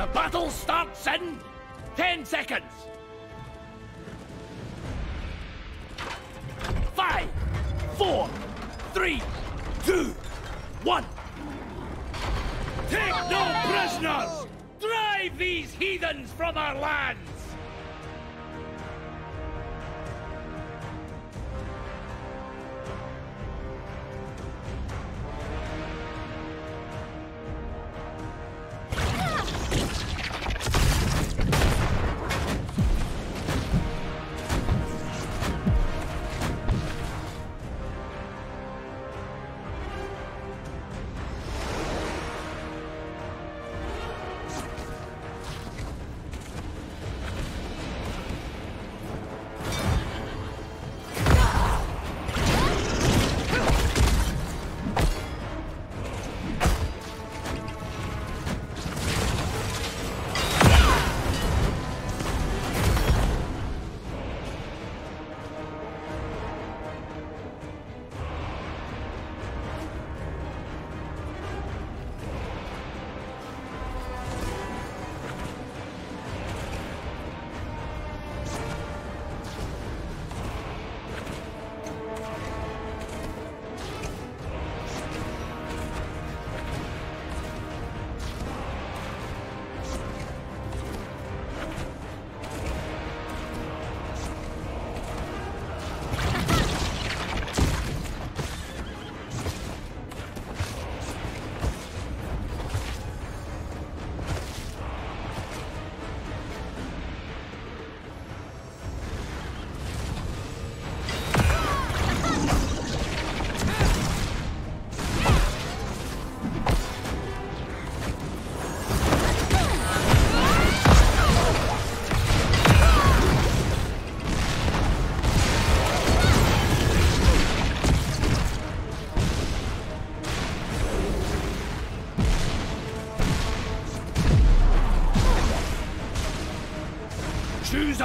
The battle starts in ten seconds. Five, four, three, two, one. Take no prisoners! Drive these heathens from our lands!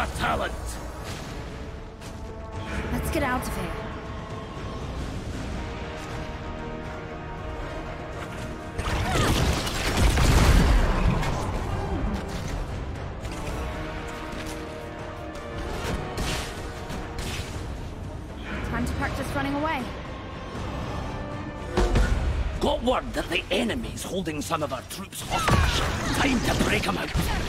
A talent! Let's get out of here. Time to practice running away. Got word that the enemy's holding some of our troops hostage. Time to break them out.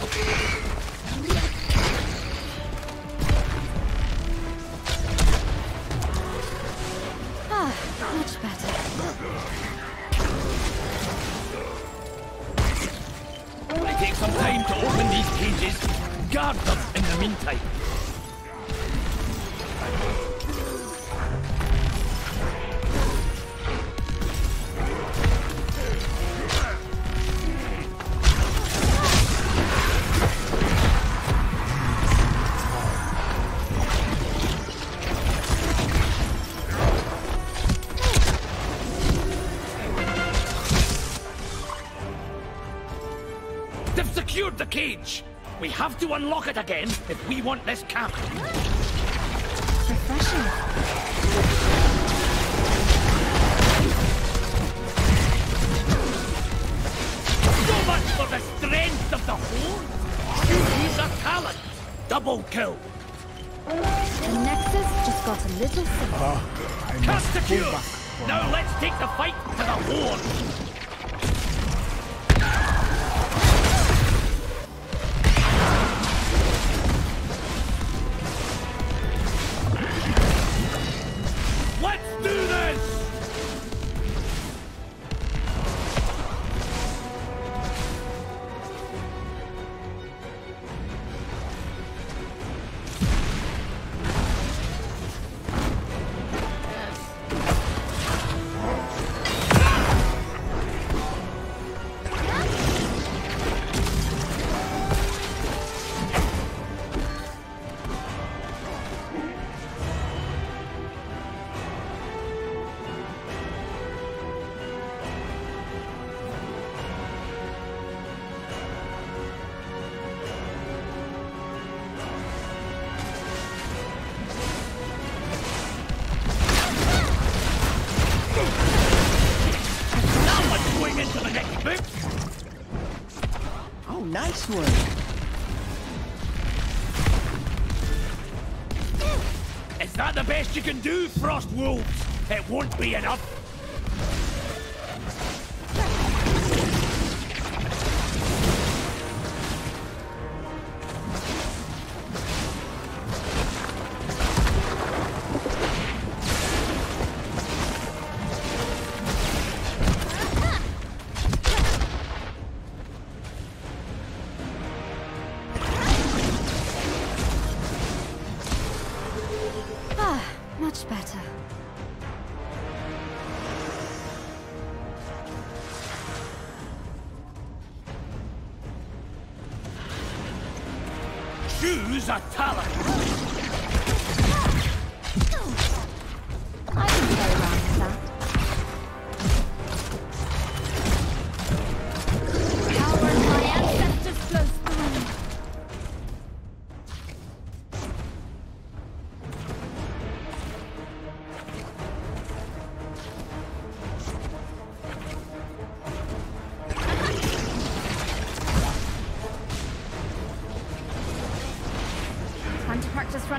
はい。We have to unlock it again if we want this camp. Refreshing. So much for the strength of the horde. He's a talent. Double kill. The Nexus just got a little sick. I must Cast the cure. Now now. let's take the fight to the horde. Is that the best you can do, Frost Wolves? It won't be enough. Much better. Choose a talent.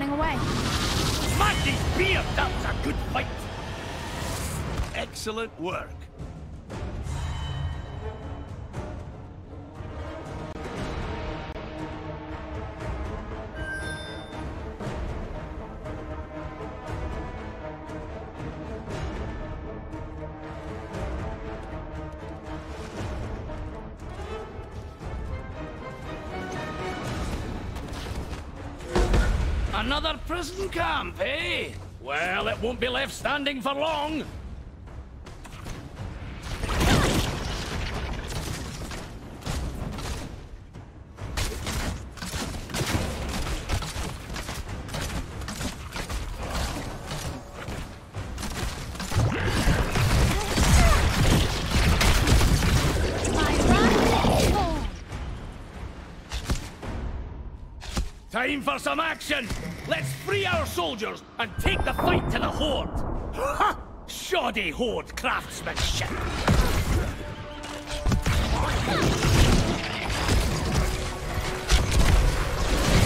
Running away. Smash his beard! That a good fight! Excellent work. Another prison camp, eh? Well, it won't be left standing for long. Time for some action! Let's free our soldiers and take the fight to the Horde! Ha! Shoddy Horde craftsmanship!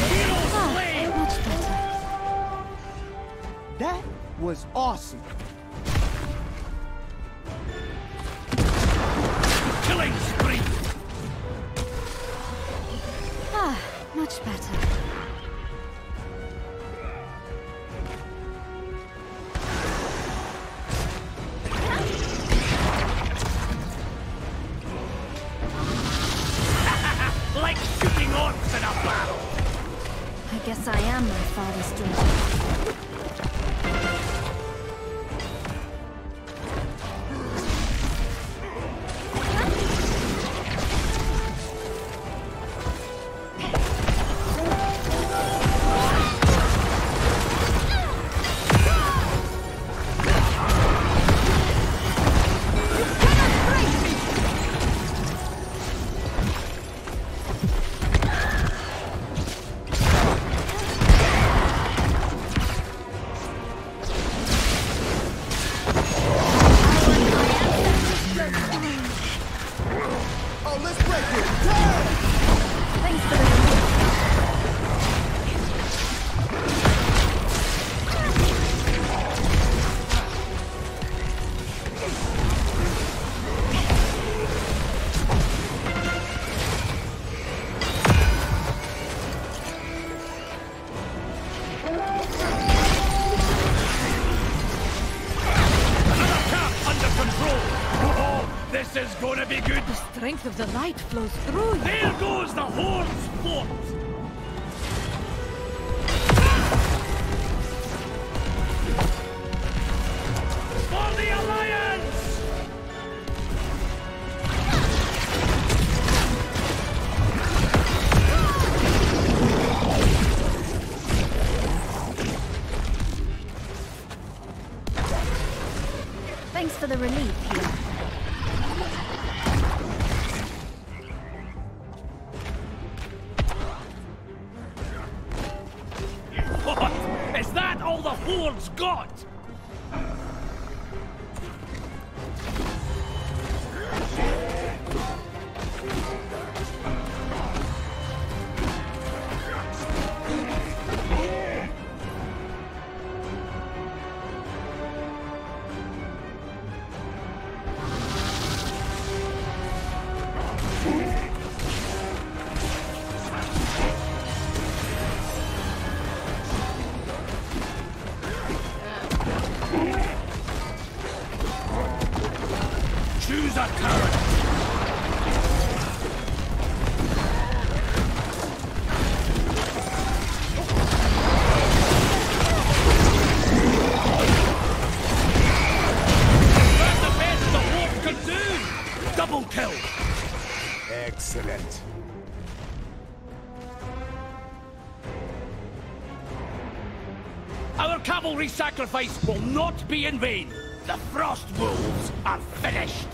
Hero slain! Much better. That was awesome. Killing spree! Ah, much better. I I am my father's daughter. Of the Horde's got? Excellent. Our cavalry sacrifice will not be in vain. The Frost Wolves are finished.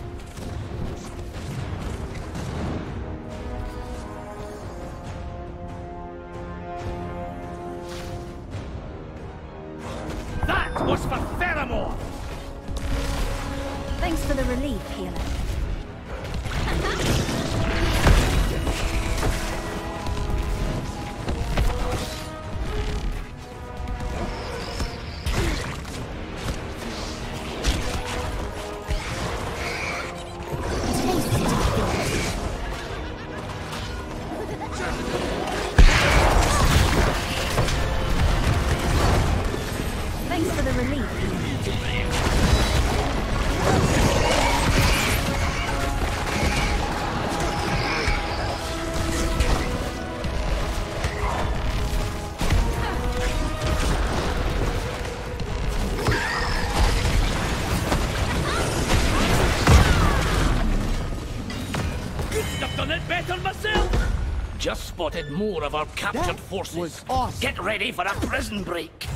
More of our captured That forces. awesome. Get ready for a prison break.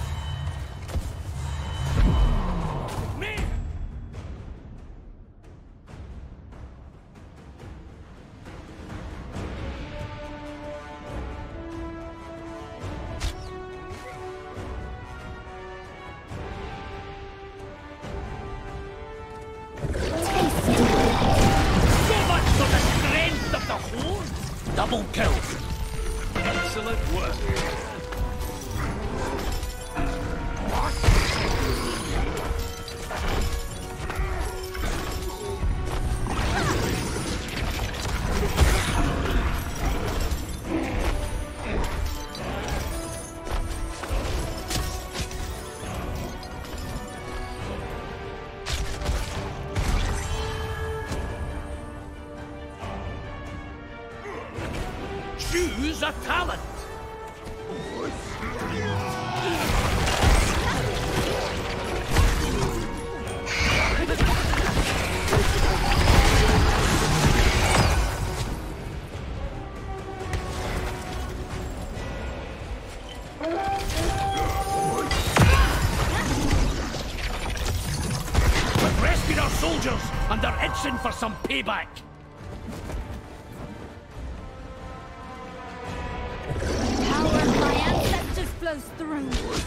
A talent! We've rescued our soldiers, and they're itching for some payback. Flows